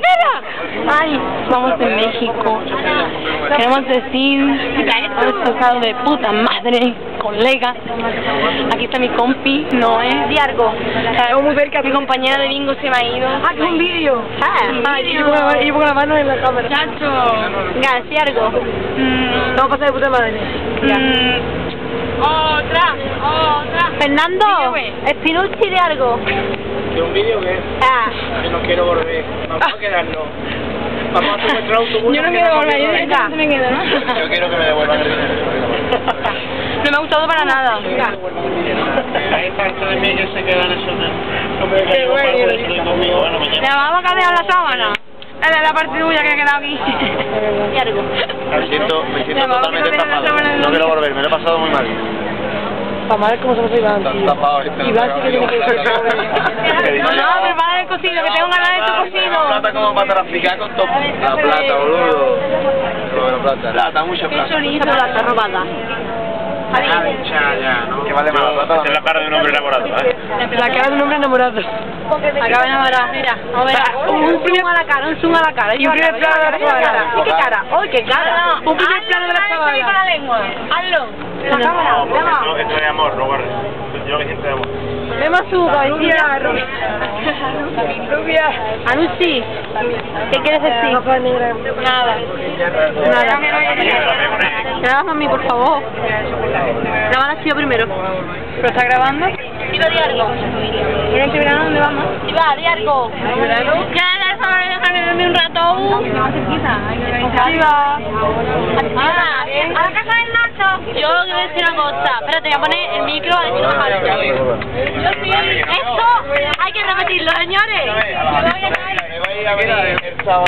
perra! Ay, vamos de México. Queremos decir, hemos tocado de puta madre, colega. Aquí está mi compi, Noé. Diargo. Estamos muy cerca, mi compañera de bingo se me ha ido. Ah, que es un vídeo. Ah, yo pongo la mano- en la cámara. Chacho. Venga, Diargo. Mm, Vamos a pasar de puta madre. mm, otra, otra. Fernando, güey. Espinucci Diargo. ¿De un vídeo que Ah. Yo no quiero volver. Vamos a quedarnos. Vamos a otro autobús. Yo no quiero volver, yo Venga. directamente me quedo, ¿no? Yo quiero que me devuelvan el dinero. No me ha gustado para nada. Hay parte de mí que se quedan esos me Qué bueno. ¿Le vamos a cambiar la sábana? Esa es la parte tuya que ha quedado aquí. Diargo. Me siento, me siento totalmente de No quiero volver, me lo he pasado muy mal. Vamos a ver cómo se pasa Iván. Iván sí que tiene que ir. Mamá, prepara el cocido, que tengo ganas de tu La cocido. plata como para traficar con todo. La plata, boludo. La plata. Plata, mucha plata. Esa plata robada. Que plata. Es la cara de un hombre enamorado, ¿eh? La cara de un hombre enamorado. Acaba de enamorar, mira. A ver, Un primer a la cara, un zoom a la cara. Y un primer plano de la. ¿Y qué cara? ¡Ay, qué cara! Un primer plano de la con la lengua. Hazlo. La cámara, venga. esto es amor, no guardes. Yo que siento de amor. Vemos su cabecilla Anusi, ¿qué quieres decir? Nada. Nada. Graba a mí, por favor. Graba la chiva primero. ¿Pero está grabando? Iba a Diargo. ¿Pero este verano dónde vamos? Iba a Diargo. Ya, ya sabes, déjame dormir un rato. Ah, a la casa del Nacho. Yo quiero decir una cosa. Espérate, voy a poner el micro a decir una. Repetirlo, señores. Me voy a el sábado.